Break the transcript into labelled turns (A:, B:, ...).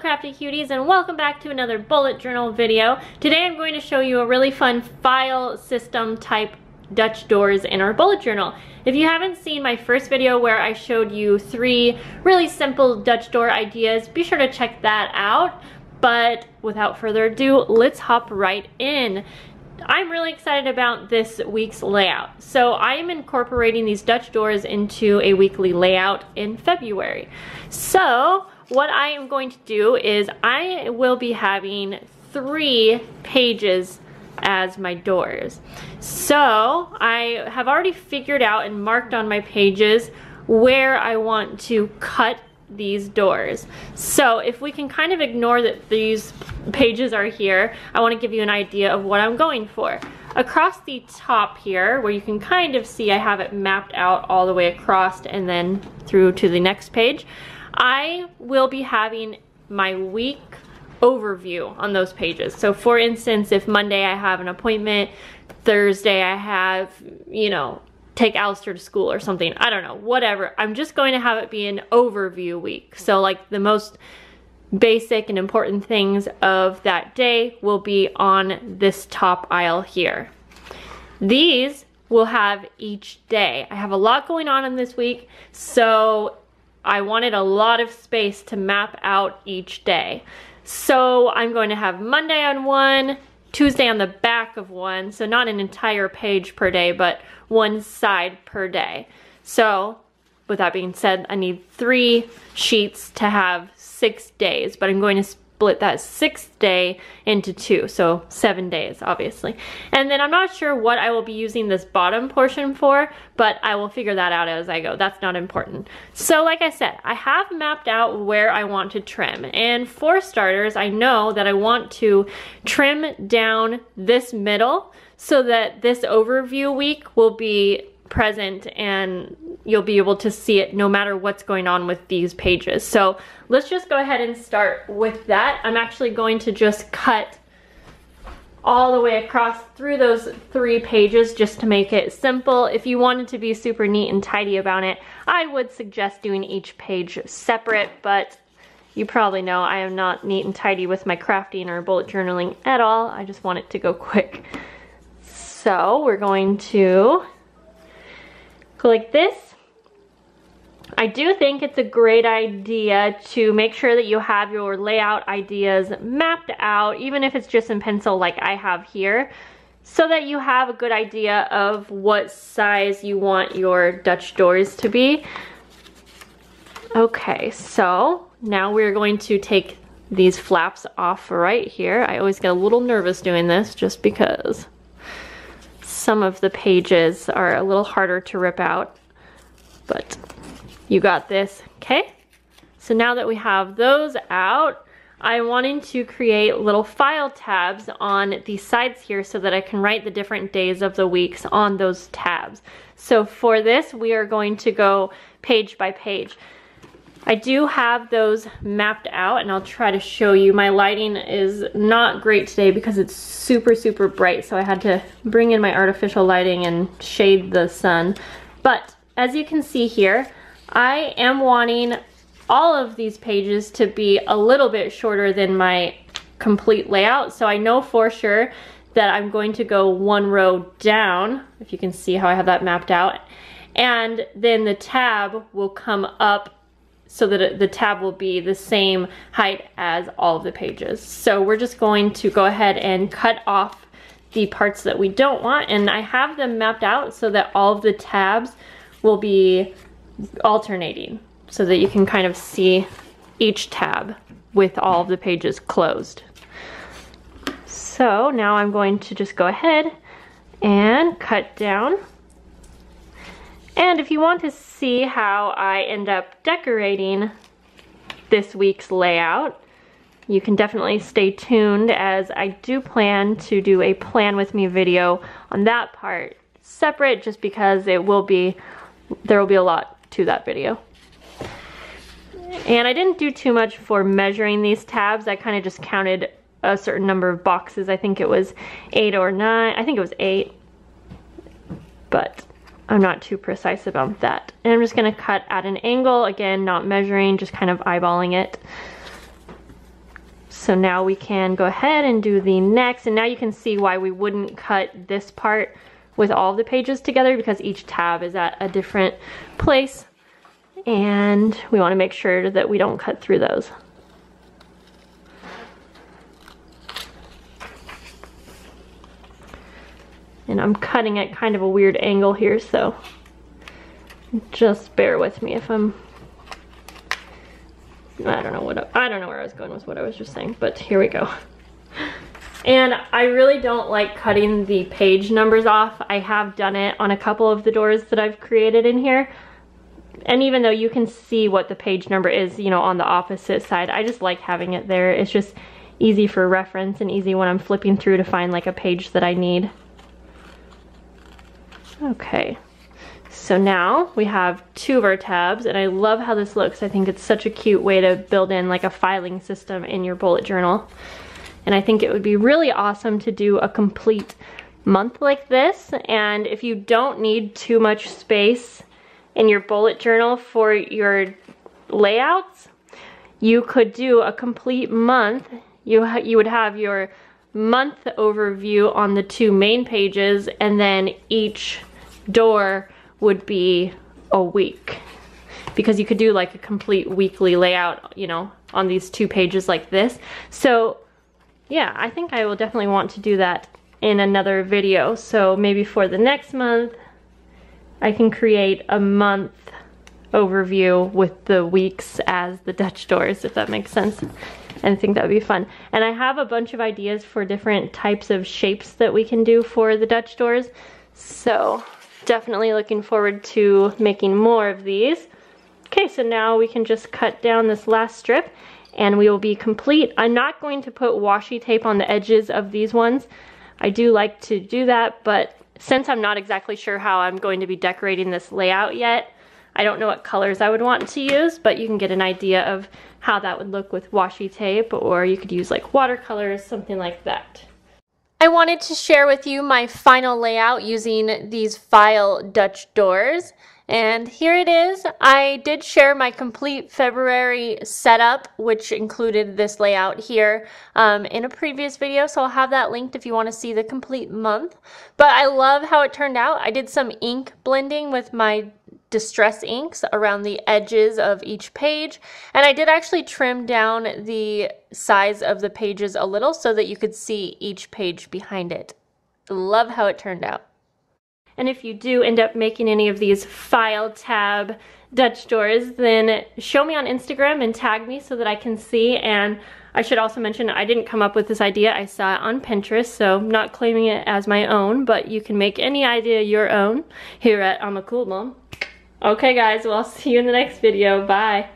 A: crafty cuties and welcome back to another bullet journal video. Today I'm going to show you a really fun file system type Dutch doors in our bullet journal. If you haven't seen my first video where I showed you three really simple Dutch door ideas, be sure to check that out. But without further ado, let's hop right in. I'm really excited about this week's layout. So I am incorporating these Dutch doors into a weekly layout in February. So what I am going to do is I will be having three pages as my doors. So I have already figured out and marked on my pages where I want to cut these doors. So if we can kind of ignore that these pages are here, I want to give you an idea of what I'm going for. Across the top here, where you can kind of see I have it mapped out all the way across and then through to the next page, I will be having my week overview on those pages. So for instance, if Monday I have an appointment, Thursday I have, you know, take Alyster to school or something. I don't know, whatever. I'm just going to have it be an overview week. So like the most basic and important things of that day will be on this top aisle here. These will have each day. I have a lot going on in this week, so I wanted a lot of space to map out each day. So I'm going to have Monday on one, Tuesday on the back of one, so not an entire page per day, but one side per day. So with that being said, I need three sheets to have six days, but I'm going to split that sixth day into two, so seven days, obviously. And then I'm not sure what I will be using this bottom portion for, but I will figure that out as I go. That's not important. So like I said, I have mapped out where I want to trim. And for starters, I know that I want to trim down this middle so that this overview week will be present and you'll be able to see it no matter what's going on with these pages. So let's just go ahead and start with that. I'm actually going to just cut all the way across through those three pages just to make it simple. If you wanted to be super neat and tidy about it, I would suggest doing each page separate, but you probably know I am not neat and tidy with my crafting or bullet journaling at all. I just want it to go quick. So we're going to go like this. I do think it's a great idea to make sure that you have your layout ideas mapped out, even if it's just in pencil like I have here, so that you have a good idea of what size you want your Dutch doors to be. Okay, so now we're going to take these flaps off right here. I always get a little nervous doing this just because some of the pages are a little harder to rip out, but you got this, okay? So now that we have those out, I'm wanting to create little file tabs on the sides here so that I can write the different days of the weeks on those tabs. So for this, we are going to go page by page. I do have those mapped out and I'll try to show you. My lighting is not great today because it's super, super bright. So I had to bring in my artificial lighting and shade the sun. But as you can see here, I am wanting all of these pages to be a little bit shorter than my complete layout. So I know for sure that I'm going to go one row down, if you can see how I have that mapped out. And then the tab will come up so that the tab will be the same height as all of the pages. So we're just going to go ahead and cut off the parts that we don't want and I have them mapped out so that all of the tabs will be alternating so that you can kind of see each tab with all of the pages closed. So now I'm going to just go ahead and cut down and if you want to see how I end up decorating this week's layout, you can definitely stay tuned as I do plan to do a plan with me video on that part separate just because it will be, there will be a lot to that video. And I didn't do too much for measuring these tabs. I kind of just counted a certain number of boxes. I think it was eight or nine. I think it was eight. But I'm not too precise about that. And I'm just gonna cut at an angle, again, not measuring, just kind of eyeballing it. So now we can go ahead and do the next, and now you can see why we wouldn't cut this part with all the pages together because each tab is at a different place. And we wanna make sure that we don't cut through those. And I'm cutting at kind of a weird angle here, so just bear with me if I'm I don't know what I don't know where I was going with what I was just saying, but here we go. And I really don't like cutting the page numbers off. I have done it on a couple of the doors that I've created in here. And even though you can see what the page number is, you know, on the opposite side, I just like having it there. It's just easy for reference and easy when I'm flipping through to find like a page that I need. Okay, so now we have two of our tabs and I love how this looks. I think it's such a cute way to build in like a filing system in your bullet journal. And I think it would be really awesome to do a complete month like this. And if you don't need too much space in your bullet journal for your layouts, you could do a complete month. You, you would have your month overview on the two main pages and then each door would be a week because you could do like a complete weekly layout, you know, on these two pages like this. So yeah, I think I will definitely want to do that in another video. So maybe for the next month, I can create a month overview with the weeks as the Dutch doors, if that makes sense. And I think that would be fun. And I have a bunch of ideas for different types of shapes that we can do for the Dutch doors. So definitely looking forward to making more of these. Okay, so now we can just cut down this last strip and we will be complete. I'm not going to put washi tape on the edges of these ones. I do like to do that, but since I'm not exactly sure how I'm going to be decorating this layout yet, I don't know what colors I would want to use, but you can get an idea of how that would look with washi tape, or you could use like watercolors, something like that. I wanted to share with you my final layout using these file Dutch doors. And here it is. I did share my complete February setup, which included this layout here um, in a previous video. So I'll have that linked if you want to see the complete month. But I love how it turned out. I did some ink blending with my distress inks around the edges of each page. And I did actually trim down the size of the pages a little so that you could see each page behind it. Love how it turned out. And if you do end up making any of these file tab Dutch doors, then show me on Instagram and tag me so that I can see. And I should also mention I didn't come up with this idea. I saw it on Pinterest, so I'm not claiming it as my own, but you can make any idea your own here at I'm a Cool Mom. Okay guys, well I'll see you in the next video. Bye.